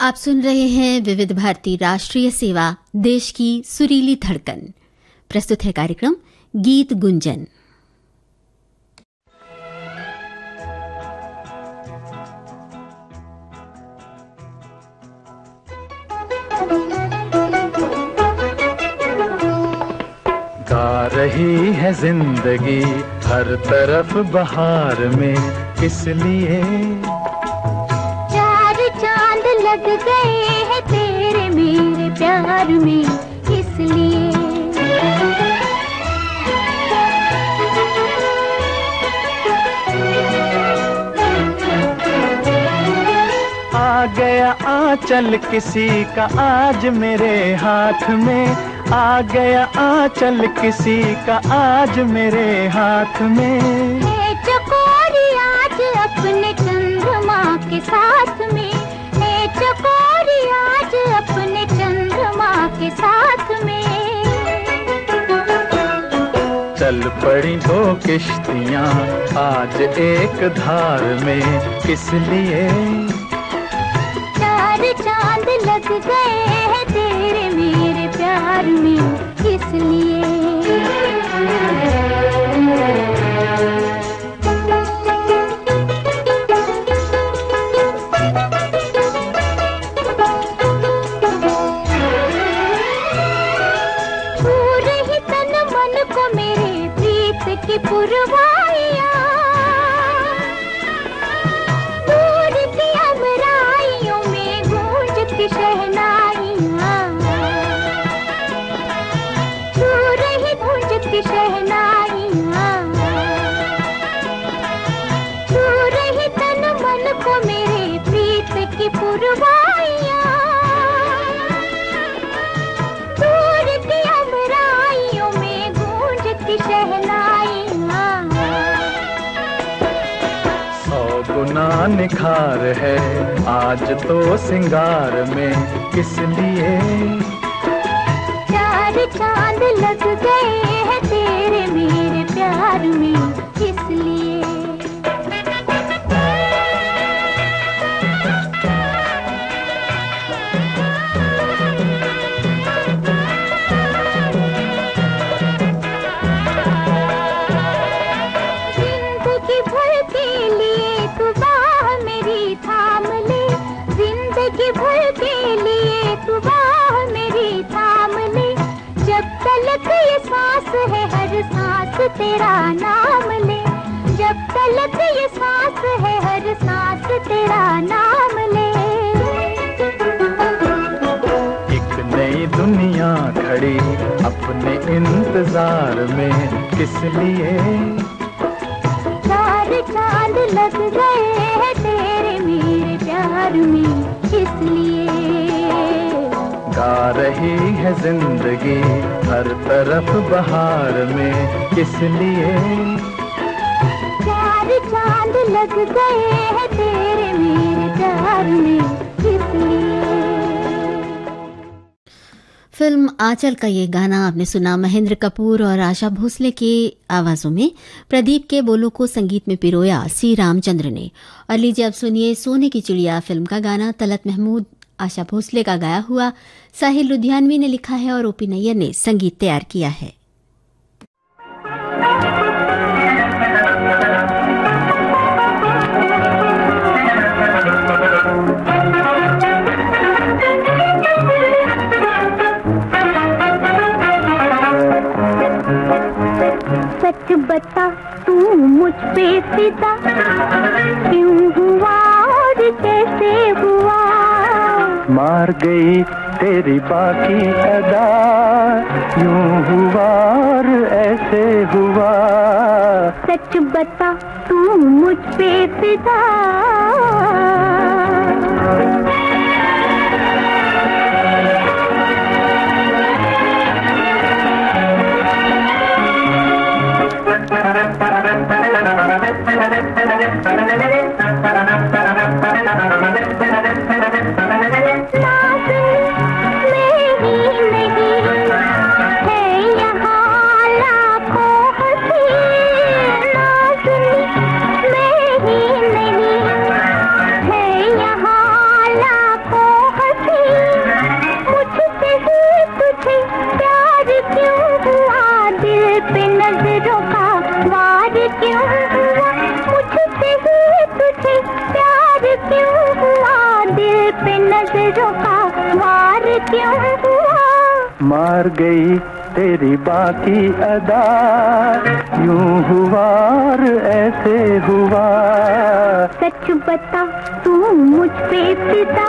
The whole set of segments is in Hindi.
आप सुन रहे हैं विविध भारती राष्ट्रीय सेवा, देश की सुरीली धड़कन। प्रस्तुत है कार्यक्रम, गीत गुंजन। गा रही है ज़िंदगी हर तरफ़ बहार में, किस लिए? चार चाँद लग गए हैं तेरे मेरे प्यार में, इसलिए। आ गया आंचल किसी का आज मेरे हाथ में। आ गया आंचल किसी का आज मेरे हाथ में। चल पड़ी दो किश्तियाँ, आज एक धार में किस लिए? चार चाँद लग गए हैं तेरे मेरे प्यार में इसलिए शहनाइयाँ तन मन को मेरे प्रीत की पुरवाइयाँ। दूर की अमराइयों में गूंजती शहनाइयाँ। सौ गुना निखार है आज तो सिंगार में किस लिए? चार चाँद लग गए मेरे तेरा नाम ले। जब तलक ये सांस है हर सांस तेरा नाम ले। एक नई दुनिया खड़ी अपने इंतज़ार में किस लिए? चार चाँद लग गए हैं तेरे मेरे प्यार में इसलिए गा रही है ज़िंदगी हर तरफ़ बहार में। किस लिए? चार चाँद लग गए हैं तेरे मेरे प्यार में। फ़िल्म आंचल का ये गाना आपने सुना महेंद्र कपूर और आशा भोसले के आवाजों में। प्रदीप के बोलों को संगीत में पिरोया सी रामचंद्र ने। और लीजिए अब सुनिए सोने की चिड़िया फ़िल्म का गाना तलत महमूद आशा भोसले का गाया हुआ साहिल लुधियानवी ने लिखा है और ओपी नैयर ने संगीत तैयार किया है। सच बता तू मुझ पे फिदा, क्यों हुआ और कैसे हुआ? मार गई तेरी बाकी अदा। यूँ हुआ और ऐसे हुआ। सच बता तू मुझ पे फिदा। मार गई तेरी बाकी अदा। यूँ हुआ और ऐसे हुआ। सच बता तू मुझ पे पिता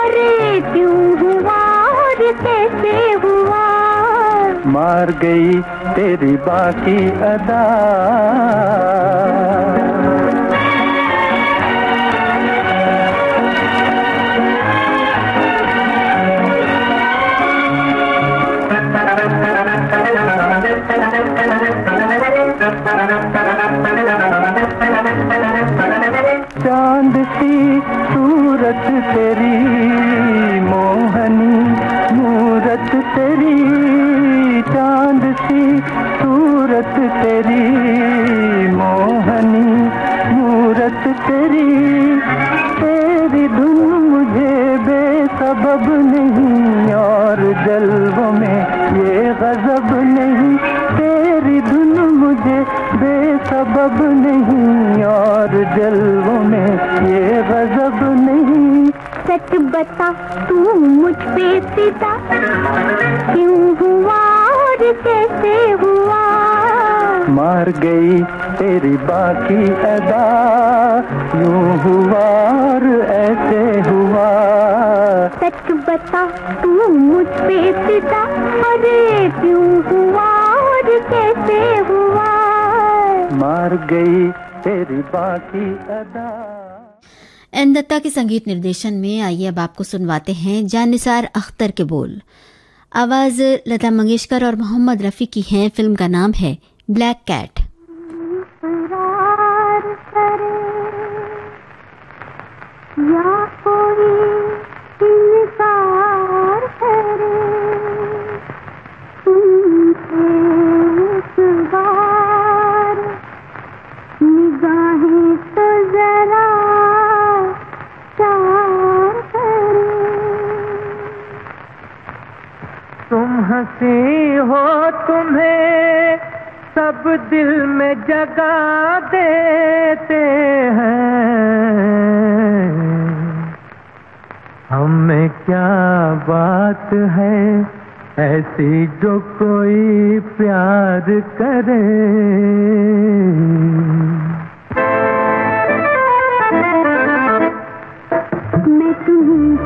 अरे क्यों हुआ और कैसे हुआ? मार गई तेरी बाकी अदा। गजब नहीं तेरी धुन मुझे बेसबब नहीं और जल्व में ये गजब नहीं। सच बता तू मुझ पे पिता क्यों हुआ और कैसे हुआ? मार गई तेरी बाकी अदा। यूँ हुआ और ऐसे हुआ। सच बता तू मुझ पे पिता। अरे क्यों हुआ और कैसे हुआ? मार गई तेरी बाकी अदा। एन दत्ता के संगीत निर्देशन में आइए अब आपको सुनवाते हैं जानिसार अख्तर के बोल। आवाज़ लता मंगेशकर और मोहम्मद रफी की है फ़िल्म का नाम है ब्लैक कैट। या कोई हँसी हो तुम्हें, सब दिल में जगा देते हैं। हमें क्या बात है, ऐसी जो कोई प्यार करे। मैं तुमसे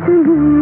Thank you.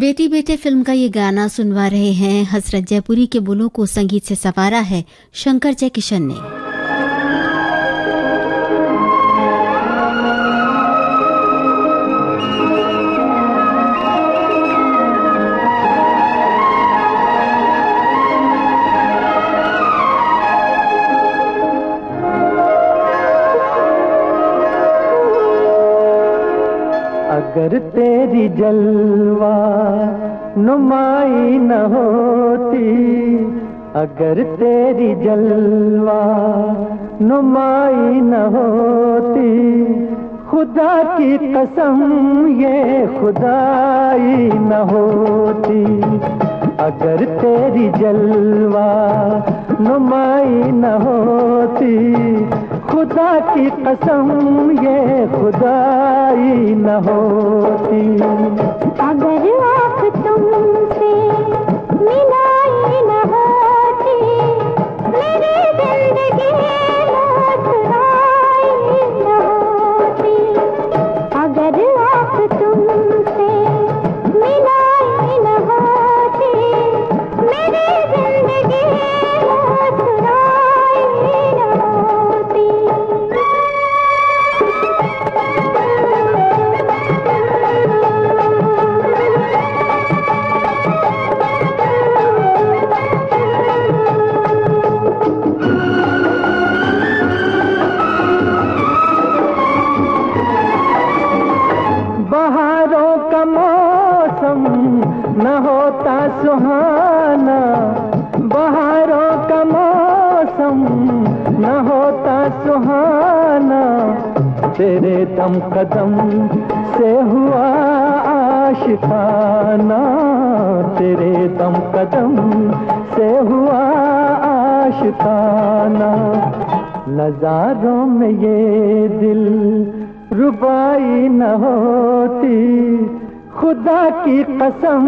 बेटी बेटे फ़िल्म का ये गाना सुनवा रहे हैं हसरत जयपुरी के बुलों को संगीत से सवारा है शंकर जय किशन ने। अगर तेरी जलवा नुमाई न होती, अगर तेरी जलवा नुमाई न होती। खुदा की कसम, ये खुदाई न होती। अगर तेरी जलवा नुमाई न होती, खुदा की कसम, ये खुदाई न होती। अगर आँख तुमसे मिलाई न मेरी ज़िंदगी सुहाना, बहारों का मौसम न होता सुहाना। तेरे दम कदम से हुआ आशिकाना। तेरे दम कदम से हुआ आशिकाना। नजारों में ये दिल रुबाई न होती खुदा की कसम।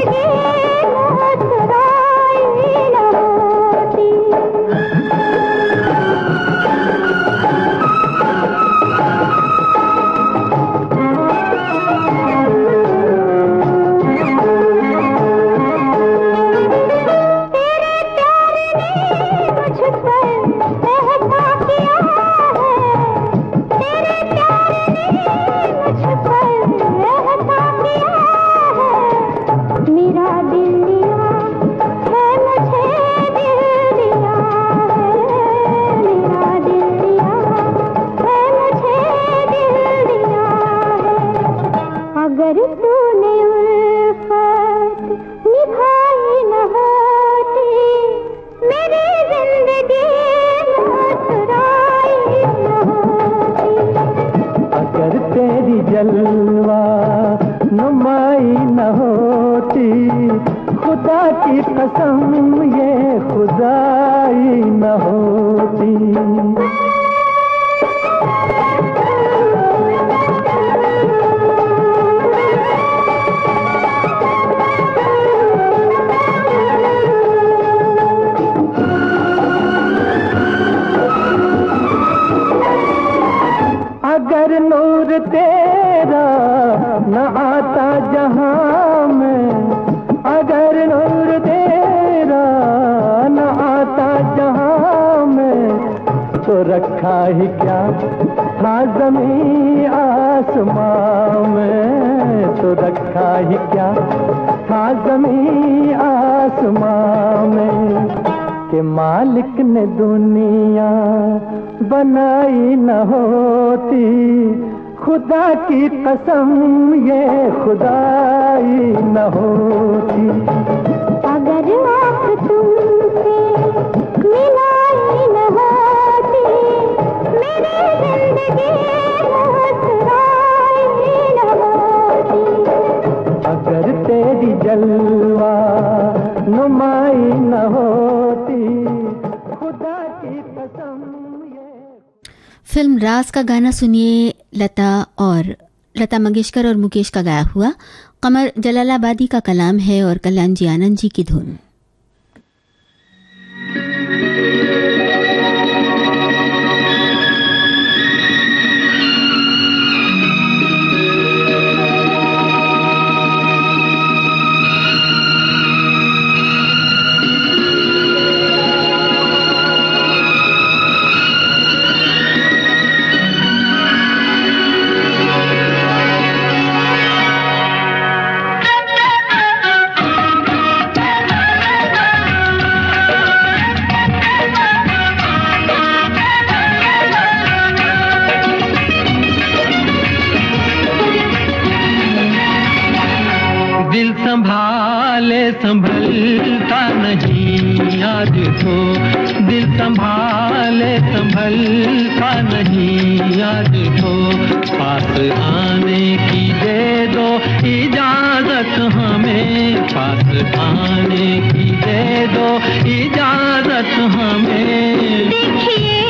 अगर नूर तेरा न आता जहाँ में। अगर नूर तेरा न आता जहाँ में तो रखा ही क्या था जमी आसमां में? तो रखा ही क्या था जमी आसमां में? के मालिक ने दुनिया बनाई न होती। खुदा की कसम ये खुदाई न होती। अगर आँख तुमसे मिलाई न होती मेरी ज़िंदगी न होती। अगर तेरी जलवा नुमाई न होती खुदा की कसम फ़िल्म राज का गाना सुनिए, लता और, लता मंगेशकर और मुकेश का गाया हुआ। कमर जलालाबादी का कलाम है और कल्याण जी आनंद जी की धुन। नहीं आज तो दिल संभाले संभलता नहीं याद को पास आने की दे दो इजाज़त हमें। पास आने की दे दो इजाज़त हमें। देखिए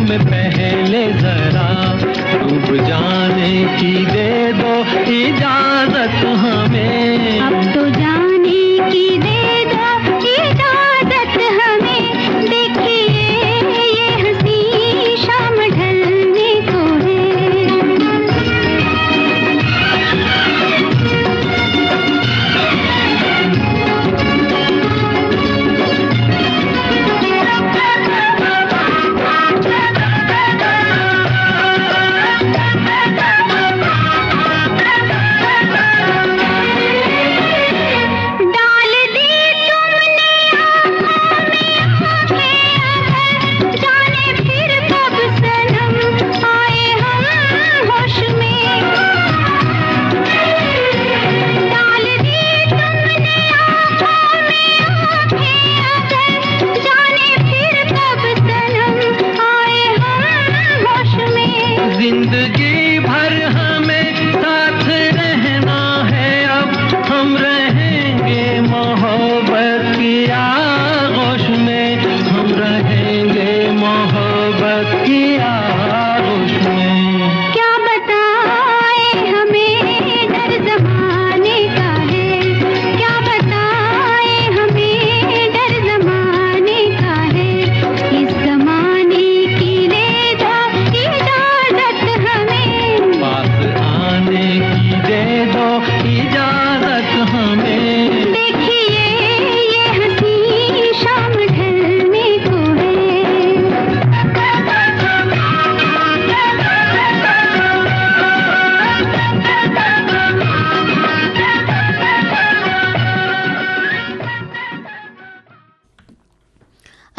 में पहले जरा डूब जाने की दे दो इजाज़त हमें। अब तो जाने की दे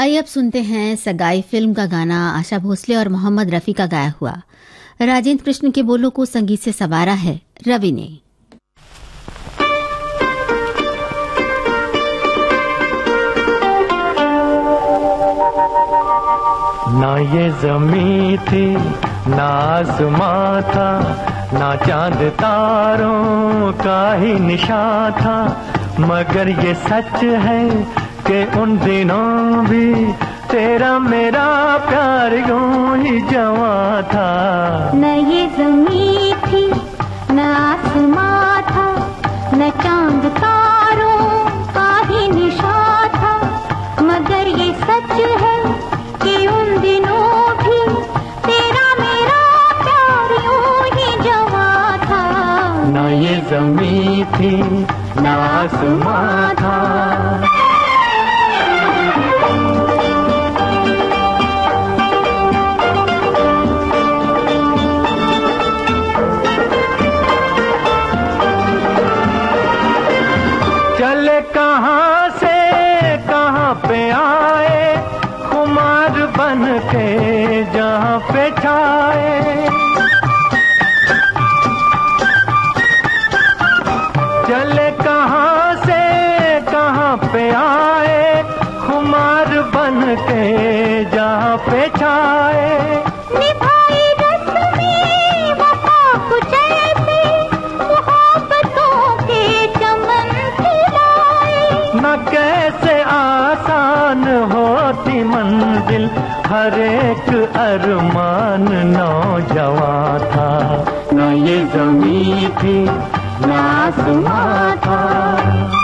आइए अब सुनते हैं सगाई फ़िल्म का गाना। आशा भोसले और मोहम्मद रफी का गाया हुआ। राजेंद्र कृष्ण के बोलों को संगीत से सवारा है रवि ने। ना ये जमी थी, ना आसमां था, ना चाँद तारों का ही निशान था, मगर ये सच है कि उन दिनों भी तेरा मेरा प्यार यूँ ही जवा था। न ये जमी थी न आसमां था न चाँद तारों का ही निशा था। मगर ये सच है कि उन दिनों भी तेरा मेरा प्यार यूँ ही जवा था। न ये जमी थी ना आसमां था। अरमान नौजवां था। न ये जमी थी ना आसमां था।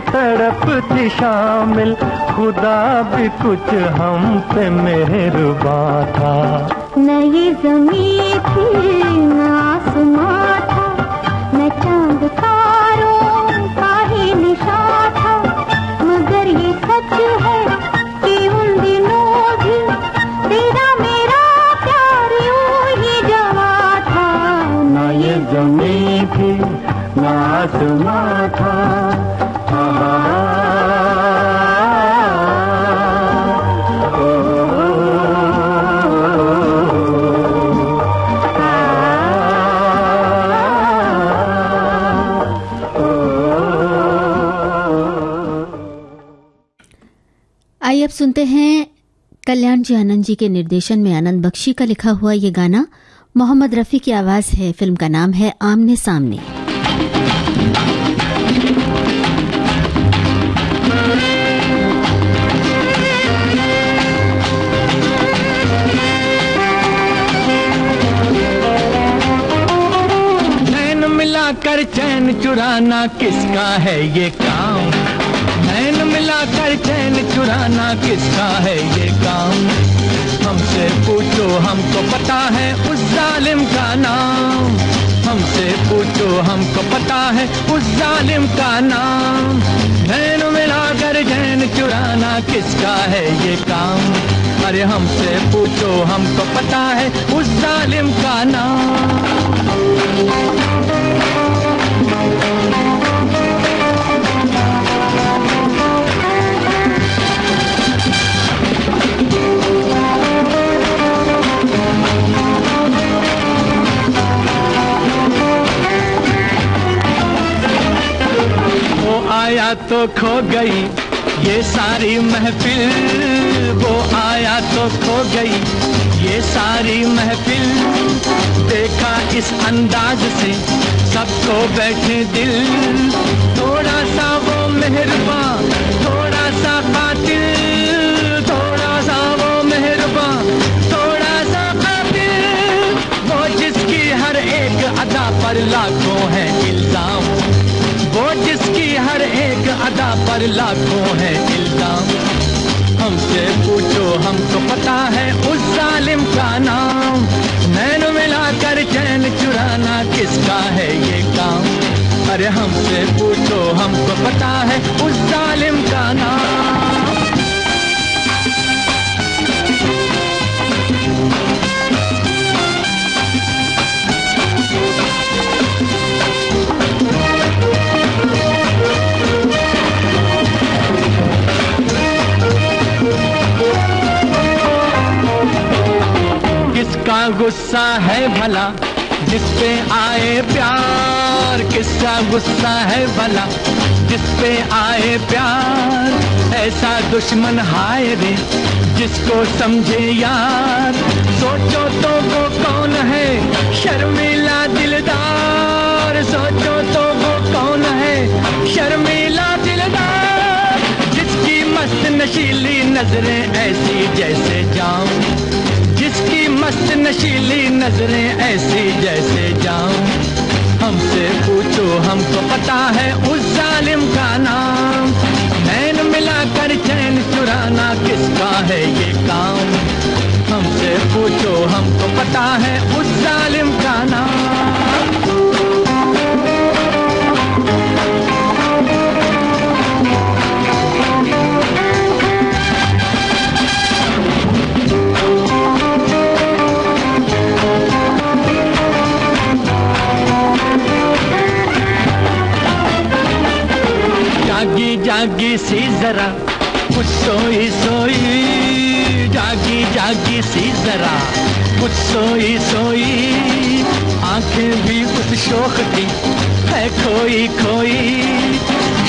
तड़प थी शामिल, खुदा भी कुछ हम पे मेहरबान था। न ये जमी थी न सुनते हैं कल्याण जी आनंद जी के निर्देशन में आनंद बख्शी का लिखा हुआ ये गाना, मोहम्मद रफ़ी की आवाज़ है, फ़िल्म का नाम है आमने सामने। मिलाकर चैन चुराना किसका है ये काम? मिलाकर चैन चुराना किसका है ये काम? हमसे पूछो, हमको पता है उस जालिम का नाम। हमसे पूछो, हमको पता है उस जालिम का नाम। नैन मिलाकर जैन चुराना किसका है ये काम? अरे हमसे पूछो, हमको पता है उस जालिम का नाम। आया तो खो गई, ये सारी महफिल। वो आया तो खो गई, ये सारी महफिल। देखा इस अंदाज से सबको बैठे दिल। थोड़ा सा वो मेहरबान थोड़ा सा कातिल थोड़ा सा वो मेहरबान थोड़ा सा कातिल वो जिसकी हर एक अदा पर लाखों है इल्ज़ाम। वो जिसकी हर एक अदा पर लाखों है इल्ज़ाम। हमसे पूछो हमको पता है उस जालिम का नाम। नैन मिलाकर चैन चुराना किसका है ये काम? अरे हमसे पूछो हमको पता है उस जालिम का नाम। गुस्सा है भला, जिस पे आए प्यार, किसका गुस्सा है भला, जिस पे आए प्यार, ऐसा दुश्मन हाय रे, जिसको समझे यार। सोचो तो वो कौन है, शर्मिला दिलदार। सोचो तो वो कौन है, शर्मिला दिलदार, जिसकी मस्त नशीली नज़रें ऐसी जैसे जाऊँ। जिसकी मस्त नशीली नज़रें ऐसी जैसे जाऊँ। हमसे पूछो, हमको पता है उस जालिम का नाम। नैन मिलाकर चैन चुराना किसका है ये काम? हमसे पूछो, हमको पता है उस जालिम जागी सी जरा, कुछ सोई सोई, जागी जागी सी जरा, कुछ सोई सोई, आँखें भी उस शोक की है खोई खोई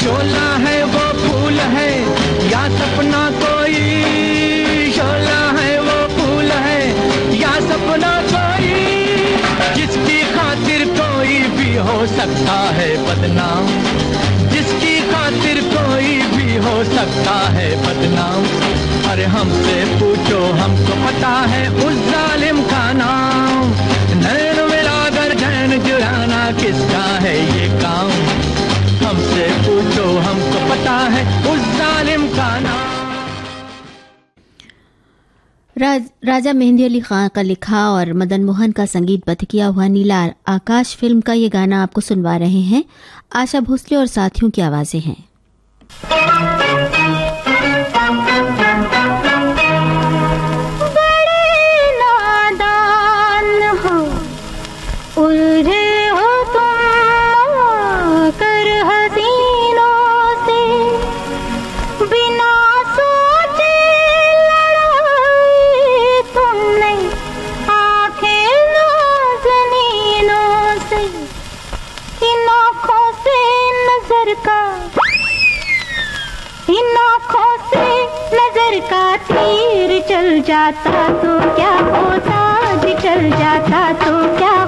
शोला है वो फूल है, या सपना कोई शोला है वो फूल है, या सपना कोई, जिसकी खातिर कोई भी हो सकता है बदनाम। खातिर कोई भी हो सकता है बदनाम। अरे हमसे पूछो, हमको पता है उस जालिम का नाम। नैन मिलाकर जैन जुड़ाना किसका है ये काम? हमसे पूछो, हमको पता है उस राज, राजा मेहंदी अली खान का लिखा और मदन मोहन का संगीतबद्ध किया हुआ नीला आकाश फ़िल्म का ये गाना आपको सुनवा रहे हैं। आशा भोसले और साथियों की आवाज़ें हैं। जाता तो क्या होता चल जाता तो क्या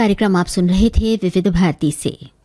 कार्यक्रम आप सुन रहे थे विविध भारती से।